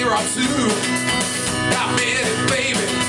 year or two. Baby.